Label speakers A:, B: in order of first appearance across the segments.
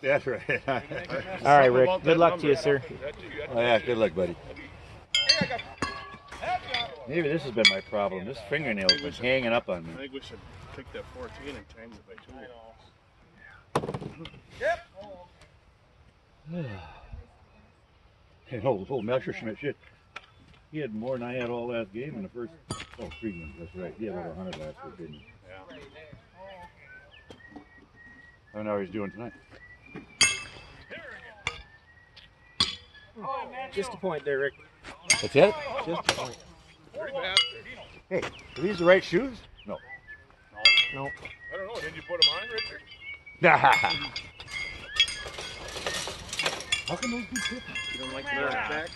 A: That's right.
B: All right, Rick. Good luck to you, sir.
A: Oh, yeah, good luck, buddy. Maybe this has been my problem. This fingernail's been hanging up on me.
C: I think we should take that 14 and times it by two.
A: Hey, old, old Messerschmitt, shit. He had more than I had all last game in the first. Oh, three games. That's right. He had over 100 last week, didn't he?
C: Yeah.
A: I don't know how he's doing tonight.
B: Just a point there, Rick.
A: That's it?
B: Just a point.
A: Hey, are these the right shoes? No.
B: No.
C: I don't know. Didn't you put them on, Richard? Nah.
A: How can those be different?
B: You don't like the backs?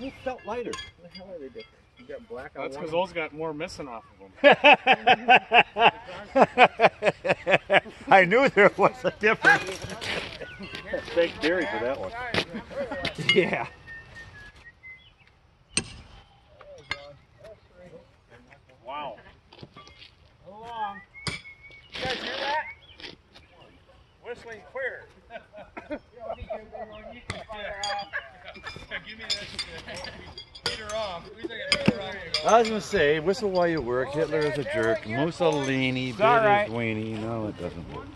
A: They felt lighter.
B: What the hell are they different? You got black on
C: That's
B: one.
C: because those got more missing off of them.
A: I knew there was a difference. Thank Gary, for that one.
B: Yeah.
C: Wow.
D: along. You guys hear that? Whistling queer. you can fire off. Give me that. Peter off. We think it's Peter off.
A: I was gonna say, whistle while you work. Hitler is a jerk. Mussolini, bit
B: all right.
A: is weenie. No, it doesn't work.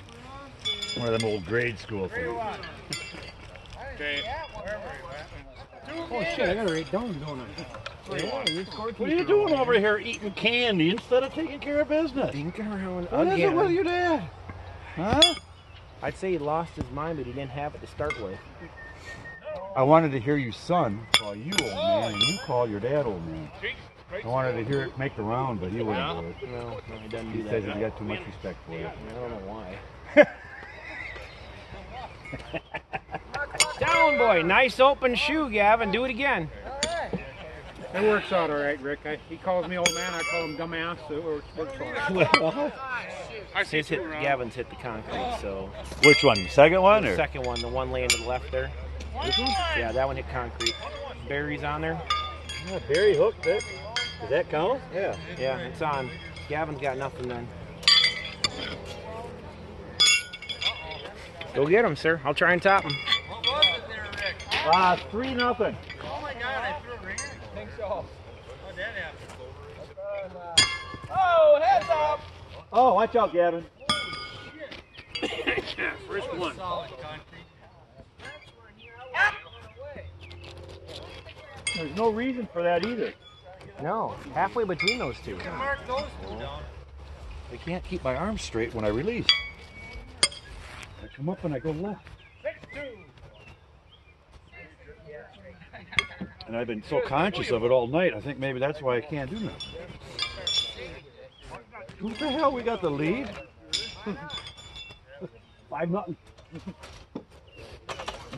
A: One of them old grade school things.
C: Okay.
B: Oh shit! I gotta write down, don't I? Yeah,
A: What are you doing over here eating candy instead of taking care of business?
B: Dinking around
A: What is it with
B: again.
A: your dad? Huh?
B: I'd say he lost his mind, but he didn't have it to start with.
A: I wanted to hear you son call you old man, and you call your dad old man. I wanted to hear it make the round, but he wouldn't do it.
B: No, no, he doesn't
A: He
B: do
A: says
B: that.
A: he's got too much respect for you.
B: I don't know why. Down, boy. Nice open shoe, Gavin. Do it again.
D: It works out all right, Rick. I, he calls me old man. I call him dumbass. So it works, works all right.
B: His hit, Gavin's hit the concrete, so.
A: Which one? Second one
B: The
A: or?
B: second one, the one laying to the left there. Yeah, that one hit concrete. Barry's on there.
A: Yeah, Barry hooked it. Does that count? Yeah.
B: Yeah, it's on. Gavin's got nothing then. Go get him, sir. I'll try and top him.
D: What was it there, Rick?
A: Ah, three nothing.
D: Oh my God, I threw a ring. I think so. What that happened? Oh, heads up.
A: Oh, watch out, Gavin.
C: First one.
D: Solid concrete.
A: There's no reason for that either.
B: No, halfway between those two.
D: Mark those two down.
A: I can't keep my arms straight when I release. I come up and I go left.
D: Six two.
A: And I've been so conscious of it all night, I think maybe that's why I can't do nothing. Who the hell we got the lead? Five nothing.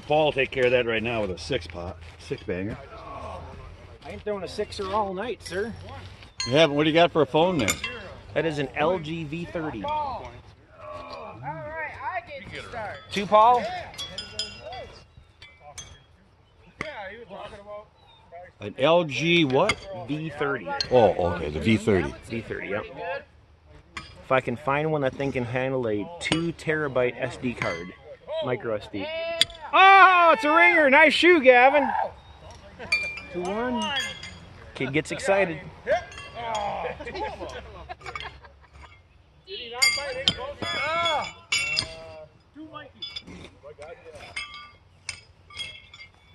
A: Paul take care of that right now with a six pot, six banger.
B: I ain't throwing a sixer all night, sir.
A: Yeah, but what do you got for a phone there?
B: That is an LG V30.
D: All right, I get to start.
B: Two, Paul?
D: Yeah, he was talking about.
A: An LG what?
B: V30.
A: Oh, okay, the V30.
B: V30, yep. If I can find one that thing can handle a two terabyte SD card, micro SD. Oh, it's a ringer. Nice shoe, Gavin. Two one. Kid gets excited.
D: Did he not bite it closer? Ah. Two Mikey.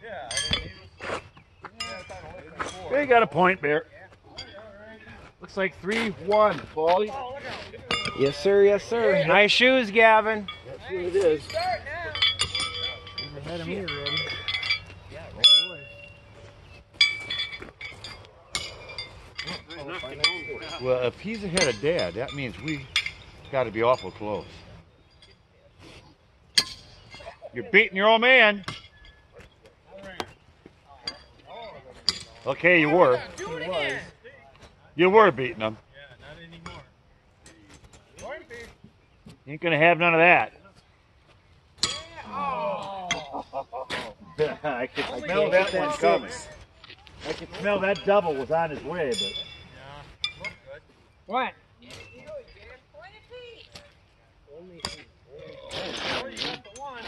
D: Yeah, I mean, he was. Yeah, I thought I was before.
A: They got a point, Bear. Looks like 3 1, Paulie.
D: Oh.
B: Yes, sir. Yes, sir. Nice shoes, Gavin.
A: That's what it is.
D: Start now.
B: Ahead of me already.
A: Well, if he's ahead of Dad, that means we got to be awful close. You're beating your old man. Okay, you were.
D: Do it again.
A: You were beating him.
D: Yeah, not anymore. Going.
A: You ain't gonna have none of that.
D: Oh.
A: I can smell that one coming. I can smell that double was on his way, but
D: Yeah, look good.
B: What?
D: You do it, Jan. Point it feet. Oh, you got the one.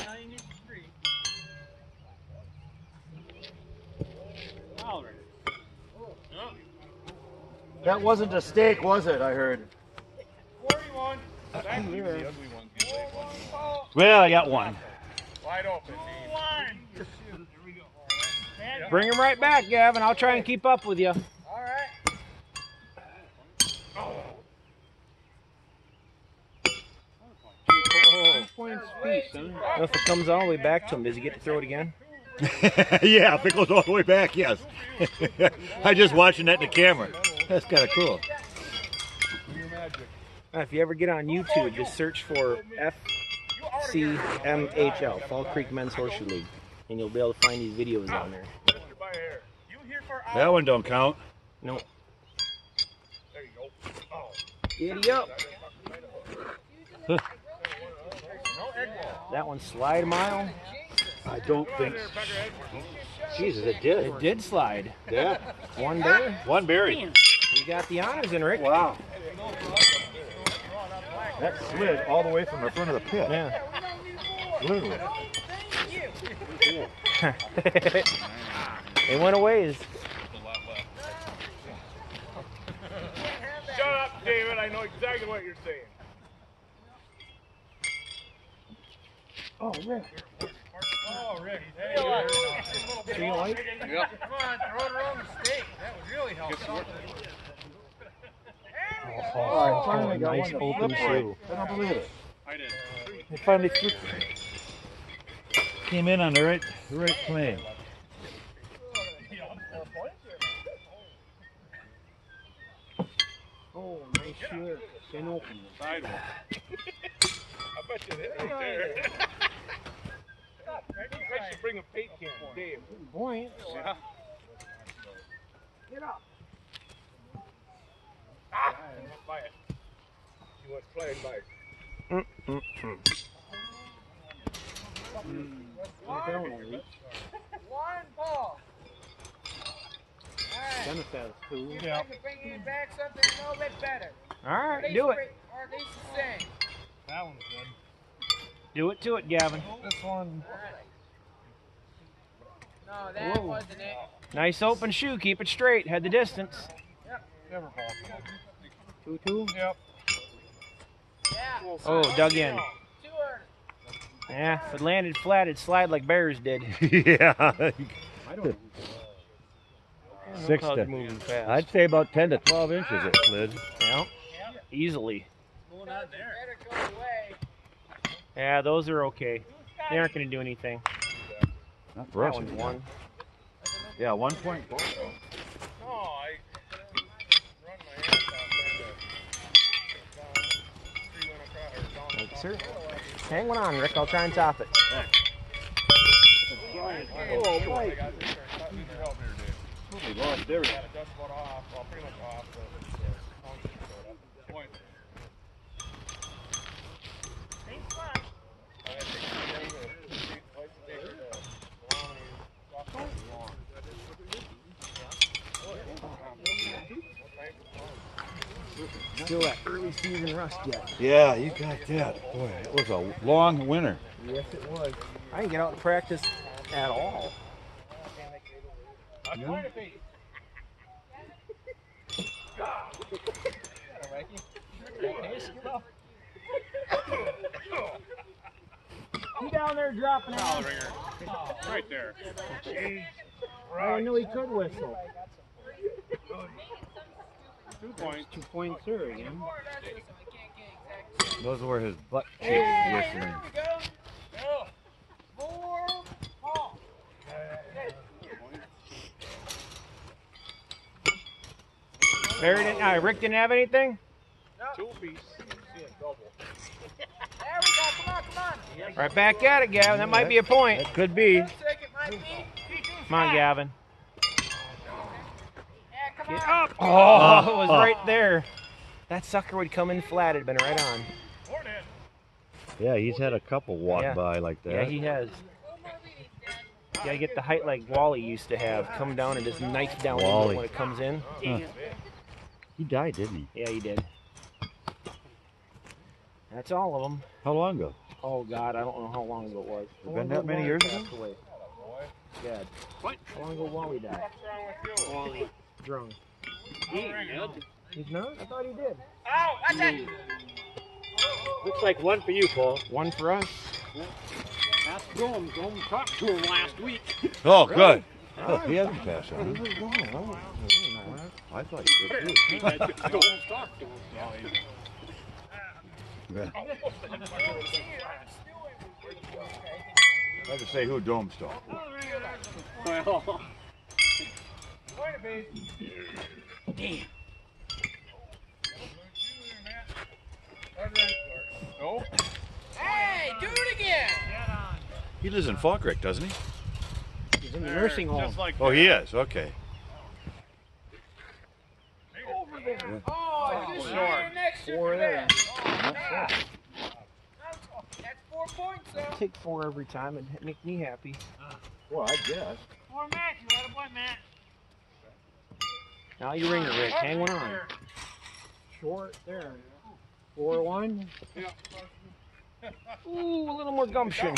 A: That wasn't a steak, was it? I heard.
C: 41. That's the ugly one.
A: Well, I got one.
C: Wide open.
B: Bring him right back, Gavin. I'll try and keep up with you.
D: All right.
B: If it comes all the way back to him, does he get to throw it again?
A: yeah, if it goes all the way back, yes. I just watching that in the camera. That's kind of cool.
B: Uh, If you ever get on YouTube, just search for FCMHL, Fall Creek Men's Horseshoe League, and you'll be able to find these videos on there.
C: You here for
A: That one don't count.
B: No,
C: There you go. Oh.
B: giddy up.
C: No.
B: That one slide a mile.
A: I don't think.
C: There, Becker egg roll.
A: Jesus, it did.
B: It did slide.
A: Yeah.
B: One there.
A: One berry.
B: You got the honors in, Rick.
A: Wow. That slid all the way from the front of the pit.
B: Yeah.
A: Literally.
B: they went a ways.
C: Shut up, David. I know exactly what you're saying.
B: Oh, Rick.
C: Oh, Rick. Hey, you're-
B: Green light?
C: Yep.
D: Come on, throw it around the stake. That would really help.
B: Oh, finally got nice open shoe.
A: I don't believe it.
C: I did.
A: It finally flipped. Came in on the right, the right plane.
B: Oh, nice shoe. Been open.
C: Sidewalk. I bet you hit right there. I should bring a paint can, Dave.
B: Point.
C: Yeah.
B: Get up.
C: He was playing by.
D: One ball. Right. I can bring you back something a little bit better.
B: All right, do it.
D: Or at least the same.
C: That one's good.
B: Do it to it, Gavin.
C: This one.
D: No, that
B: Whoa.
D: wasn't it.
B: Nice open shoe. Keep it straight. Head the distance.
C: Never.
B: Two two.
C: Yep.
D: Yeah.
B: Oh, dug in. Yeah, if it landed flat, it'd slide like bears did.
A: yeah. Six to,
B: fast.
A: I'd say about 10 to 12 inches it slid.
B: Yeah, easily. Yeah, those are okay. They aren't going to do anything.
A: Not
B: for us. One.
A: Yeah,
B: 1.4. sir. Hang one on, Rick. I'll try and top it.
C: Oh, boy. I got this there. Cut me some help here, Dave.
A: We lost everything.
C: Got it just about off, well, pretty much off the, the township showed up. Point. I had to take it down to the street, like, to take her to Lonnie, off the lawn.
B: Still that early season rust yet.
A: Yeah, you got that. Boy, it was a long winter.
B: Yes, it was. I didn't get out to practice at all.
C: That's quite a feat.
B: He down there dropping
C: Foul
B: out.
C: ringer. Right there.
B: Oh, I didn't know he could whistle.
C: Two points.
B: Two points, sir, again.
A: Those were his butt cheeks
D: Hey,
A: whistling.
D: there we go. Four ball.
B: Barry didn't, uh, Rick didn't have anything?
C: Two piece. See double.
D: There we go. Come on, come on.
B: Right back at it, Gavin. That might be a point.
A: That could be.
D: Looks like it might be.
B: Come on, Gavin.
D: Yeah, come
B: Get up. Oh. oh, it was oh. right there. That sucker would come in flat. It'd been right on.
A: Yeah, he's had a couple walk
B: Yeah.
A: by like that.
B: Yeah, he has. You gotta get the height like Wally used to have. Come down and just knife down
A: Wally.
B: when it comes in.
A: He died, didn't he?
B: Yeah, he did. That's all of them.
A: How long ago?
B: Oh God, I don't know how long ago it was. How
A: Been that many years ago?
B: passed away? Dad.
C: What?
B: How long ago Wally died?
C: What's wrong?
B: Wally drunk.
C: Foul ringer.
B: He's not? I thought he did.
D: Oh, watch it.
C: Looks like one for you, Paul.
B: One for us.
C: Ask Graham. Graham talked to him last week.
A: Oh, good. Oh, he hasn't passed on. I thought you did too.
C: Graham talked to him.
A: Oh, yeah. I have to say who dome stalked.
C: Well,
D: Damn.
E: No?
D: Hey, do it again.
A: He lives in Fall Creek, doesn't he?
B: He's in the nursing home.
E: Just like
A: Oh, he is. Okay.
D: Oh, just
E: Short.
D: right next to
B: Four
D: the
B: there.
D: bed. That's that's four points, though.
B: Take four every time and make me happy.
A: Well, I guess.
D: Four Matt. You had a boy, Matt.
B: Now you ringer, Rick. Hang one on. Short there. Four one. Ooh, a little more gumption.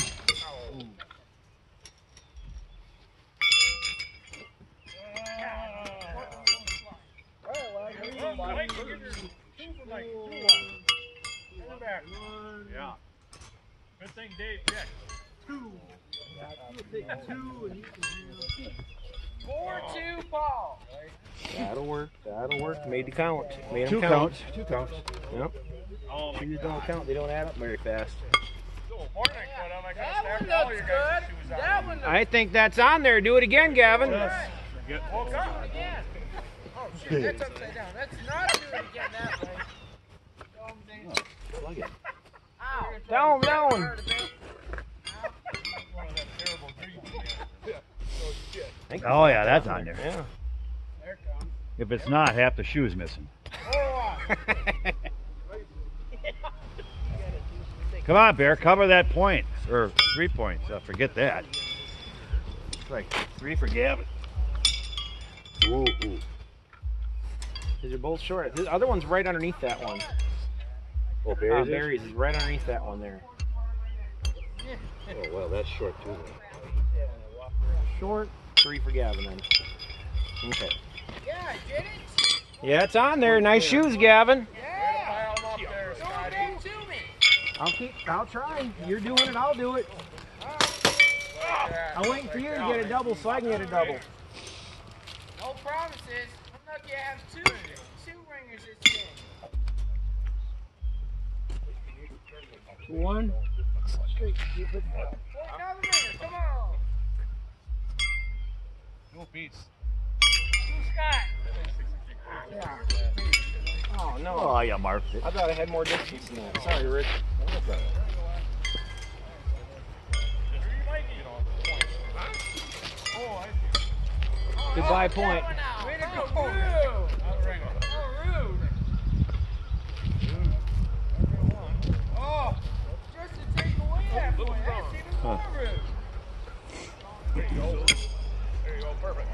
E: Yeah. Good thing Dave checked.
D: Four two, Paul.
B: That'll work. That'll work. Made the count. Made 'em
A: Two
B: count.
A: counts. Two counts.
B: Yep.
E: Oh, my
B: Shoes don't count. They don't add up very fast.
E: so morning, but I'm
D: That one looks good.
E: guys' shoes out.
D: That one looks
B: I think that's on there. Do it again, Gavin.
E: Get woke up.
D: again. Oh shit, that's upside down. Let's not do it again that way.
A: Plug it.
D: Ow.
B: Down, down.
E: One of them terrible dreams.
B: Thank you.
A: Oh, yeah, that's on there.
B: Yeah.
D: There it comes.
A: If it's not, half the shoe's missing. Come on, Bear. Cover that point. Or three points. Uh, forget that. It's like three for Gavin. Ooh, ooh.
B: These are both short. The other one's right underneath that one.
A: Oh,
B: Uh,
A: Bear's is?
B: Is right underneath that one there.
A: Oh, well, that's short too.
B: Short. Three for Gavin then. Okay.
D: Yeah, I did it.
B: Yeah, it's on there. Nice shoes, Gavin.
D: Yeah.
E: Pile 'em up there,
D: Don't
E: Scotty.
D: them to me.
B: I'll keep. I'll try. You're doing it. I'll do it. I'm waiting for you to get a double so I can get a double.
D: No promises. I'm lucky I have two two ringers this game.
B: One.
D: Point another ringer. Come on.
E: Dual beats.
D: Who Scott?
B: Oh no.
A: Oh, you marked it.
B: I thought I had more distance than that. Sorry, Rick.
E: Oh, I see.
B: Goodbye point.
E: Way to
D: Oh,
E: go.
D: rude. Oh, rude. Oh, just to take away that point. That's even more rude.
E: Perfect.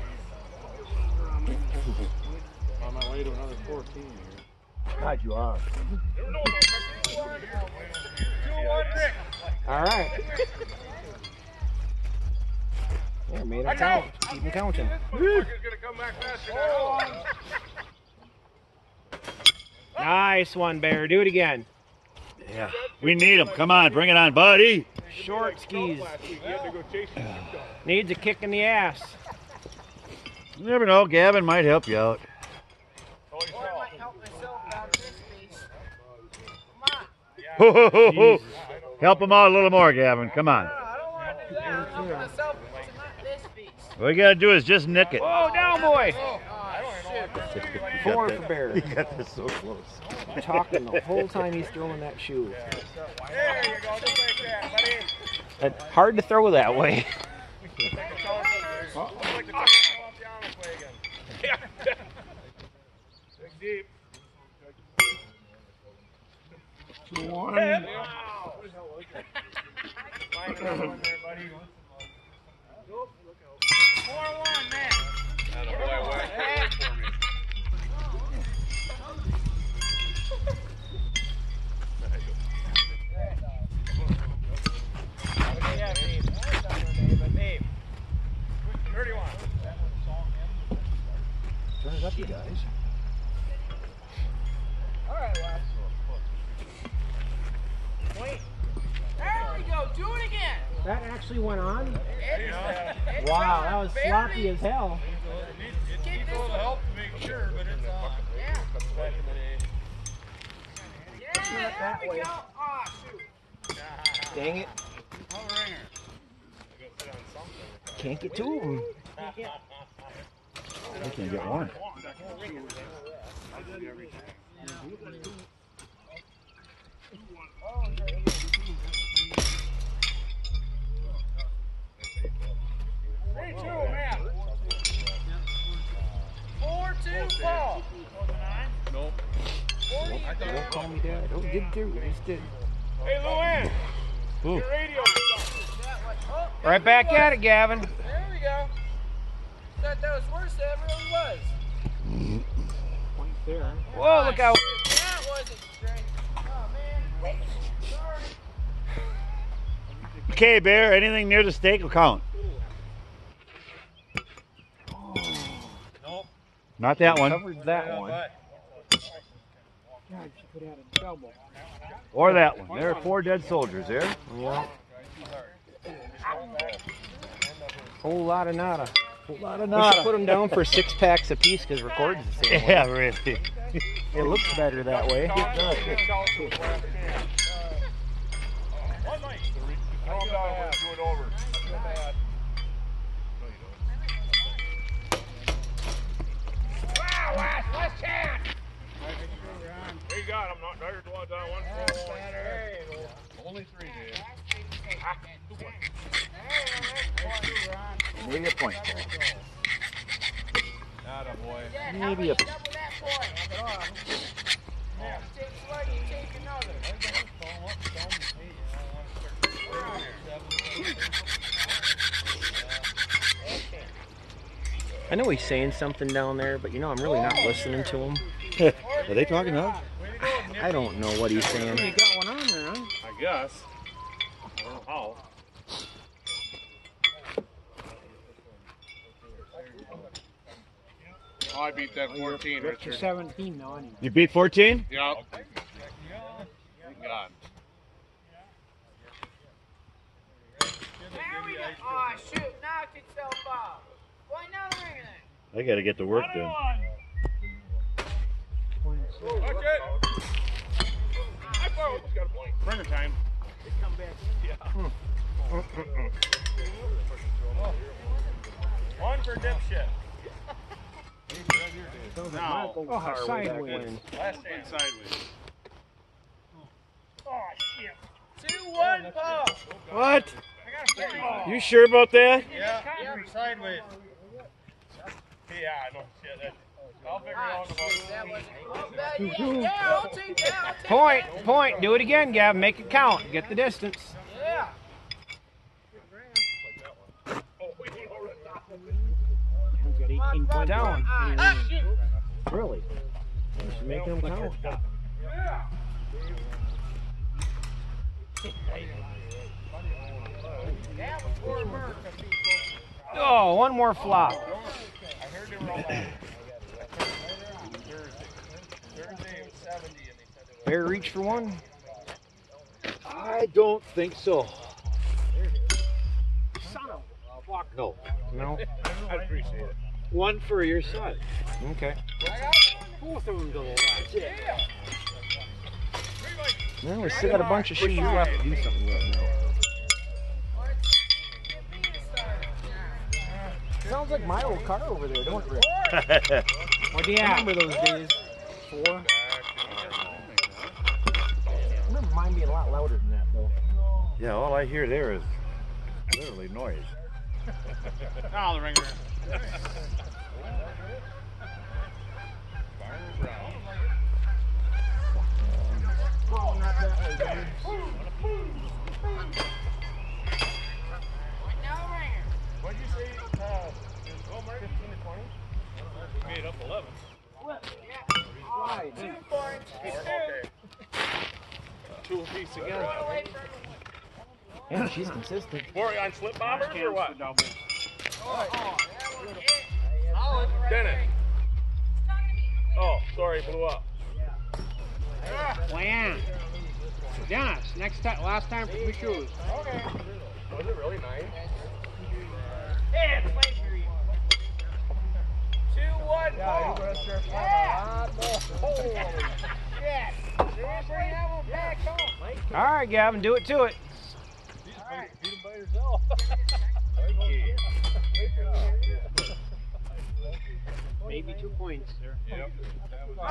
C: On my way to another 14 here.
A: God, you are.
E: Never know about that. Two one. Two one, Rick.
B: All right. Yeah, made him count. Keep him counting.
E: Motherfucker's gonna come back faster now.
B: Nice one, Bear. Do it again.
A: Yeah. We need him. Come on, bring it on, buddy.
B: Short skis.
E: Last week, you had to go chasing.
B: Needs a kick in the ass.
A: You never know. Gavin might help you out.
E: You
D: Or I might help myself out this piece. Come on.
A: help him out a little more, Gavin. Come on.
D: No, I don't want to do that. I'm helping myself to this piece.
A: All you gotta do is just nick it.
B: Whoa, down, boy.
D: Oh,
E: I don't even know what to do. Like,
B: Four for Bear.
A: You got this so close.
B: I'm Talking the whole time he's throwing that shoe.
E: There you go. Just like that, buddy.
B: It's hard to throw that way.
E: Looks like the time off the honest way again. Dig deep.
B: One.
E: Wow. Find another one there, buddy.
D: Four one, man.
E: Attaboy, Wes. Wait for me.
D: Yeah, Dave. That's not one, Dave, but Dave.
E: 31.
A: Turn it up, you guys.
B: That actually went on? Wow, that was hell.
E: It needs a little help to make sure, but it's on. Day.
D: Yeah, there we go. Shoot.
B: Dang it. Can't get to him.
A: I can't get one.
D: Three, two, man. Four, two, Paul.
E: Nope.
D: Forty.
B: Don't call me dad. Oh, did do. Just did.
E: Hey, Luann,
A: Ooh.
E: your radio.
D: Oh,
B: Right back at it, Gavin.
D: There we go. Thought that was worse than it really was.
B: Point there. Whoa, look out.
D: That wasn't straight. Oh, man. Sorry.
A: Okay, Bear. Anything near the stake will count.
E: Nope.
A: Not that one.
B: Covered that
E: Yeah,
B: one.
E: but-
A: Or that one. There are four dead soldiers there.
B: Yeah. Whole lot of nada.
A: Whole lot of
B: We should put them down for six packs apiece because recording's the same way.
A: Yeah, really.
B: It looks better that way.
E: One mic. Down, we'll do it over.
D: Wow, last, last chance.
E: There you got 'em. Not there. One down. One full. Only three, Dave.
A: Maybe a point.
E: Atta boy.
B: Maybe a
D: point. Yeah, take sluggy, take another.
B: I know he's saying something down there, but you know, I'm really not listening to him.
A: Are they talking up?
B: I don't know what he's saying.
D: got one on there, huh?
E: I guess. I don't know how. Oh, I beat that 14, Richard.
D: 17 now, anyway.
A: You beat 14?
E: Yep. Thank God.
D: There we go. Oh, shoot. Knocked itself off. Boy, now the ringer there.
A: I got to get to work then.
E: Watch it. I thought almost got a point. Ringer time. One for dipshit. Now,
B: Oh, sideways.
E: last chance. Sideways.
D: Oh, shit. Two, one, Paul.
A: What?
E: I got a 30.
A: You sure about that?
E: Yeah, yeah, sideways. Yeah, I know. Shit, that, I'll figure it
D: Ah,
E: out in
D: shoot. That
E: about
D: wasn't well, that, yeah, yeah, that. I'll take
B: Point, Do it again, Gav. Make it count. Get the distance.
D: Yeah. Come on,
B: Down.
D: Ah.
B: Really? You should make them count.
D: That was for Merck.
B: Oh, one more flop.
E: I heard they were all out. Thursday. Thursday was 70 and they said it was.
B: Bear reach for one.
A: I don't think so. No.
B: No.
E: I appreciate it.
A: One for your son.
B: Okay.
A: Both of them to the left.
B: Well, we still got a bunch of shoes left to do something with now. Sounds like my old car over there, don't it, Rick?
A: what do
B: I remember those days. Four. Mine being a lot louder than that, though.
A: Yeah, all I hear there is literally noise.
E: Oh, the ringer.
D: Now.
E: What'd you say? Uh, 15 to 20? We made up 11.
D: Two points.
E: Okay. Two apiece again
D: tool piece again.
B: Yeah, she's consistent.
E: Worry on slip bombers or what?
D: Oh, oh,
E: Dennis. Oh, sorry, blew up.
F: Yeah. Plan. Dennis, next time, last time for the shoes. Okay.
E: Was it really nice?
F: Yeah, it's plagiarism.
D: Two, one, yeah, ball.
F: Yeah. Oh, shit.
B: Gavin. Do it to it.
C: Beat him by yourself.
B: Maybe two points.
C: Yep.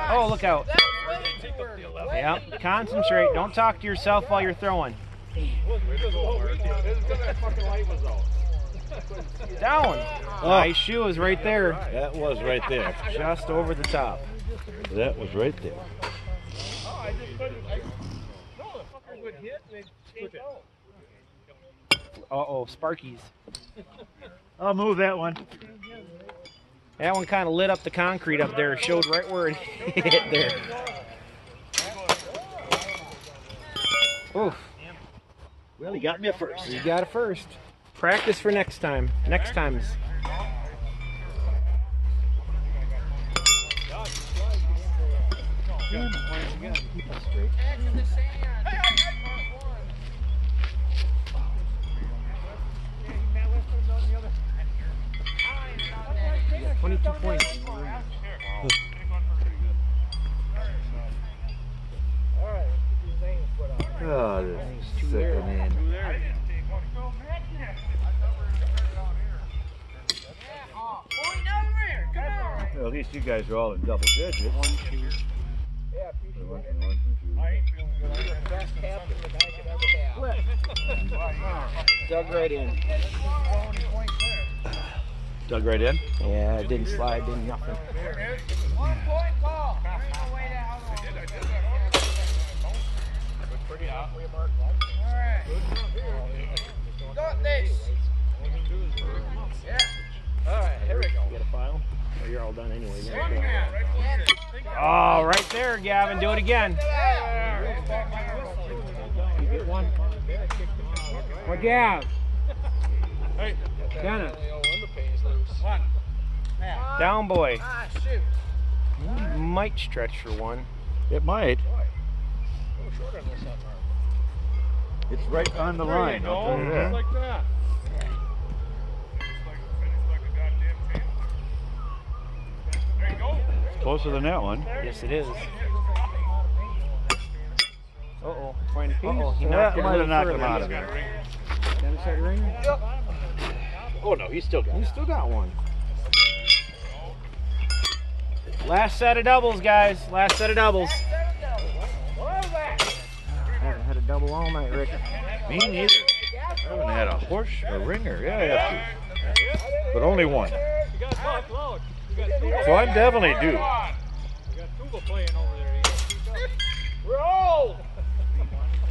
B: Oh, look out.
D: That's way too early. Way
B: Yeah, concentrate. Don't talk to yourself while you're throwing.
C: This is until that fucking light was out.
B: Down. Oh. Nice shoe is right there.
A: That was right there.
B: Just over the top.
A: That was right there.
C: Oh, I just couldn't. I, no, the fuckers would hit and they'd chase out.
B: Uh-oh, Sparkies.
A: I'll move that one.
B: That one kind of lit up the concrete up there. Showed right where it hit there. Oof.
A: Well, he got me a first.
B: You got it first. Practice for next time. Next times.
D: Back in the sand.
B: Twenty-two points.
A: Oh, this is.
D: Come on.
A: Well, at least you guys are all in double digits.
B: Dug right in.
A: Dug right in.
B: Yeah, it didn't slide, didn't nothing.
D: One point call. There ain't no way to how long.
C: pretty hotly.
D: All right. Got this. Yeah.
C: All right, here we go.
B: You got a file? Oh, you're all done anyway. yeah.
C: One man, right
B: Oh, right there, Gavin. Do it again. You get one. What Gav?
C: Hey.
B: Dennis.
C: When the pain's loose. One.
B: Down boy.
D: Ah, shoot.
B: Might stretch for one.
A: It might.
C: A little short on this one, Mark.
A: It's right on the
C: There you
A: line.
C: go.
A: I'll tell you
C: Just
A: that.
C: like that.
A: Closer than that one.
B: Yes, it is. Uh oh. Point. Uh oh. He
A: That
B: knocked it a
A: might have
B: little
A: knocked him
B: further.
A: out of it.
B: Dennis had a ringer?
A: Oh no, he's still got
B: He still got one. Last set of doubles, guys. Last set of doubles. I haven't had a double all night, Rick.
A: Me neither. I haven't had a horse, a ringer. Yeah, I have two. But only one.
C: You got talk loud. You got tuba.
A: So I'm definitely due.
C: You got tuba playing over there. You gotta.
D: Roll.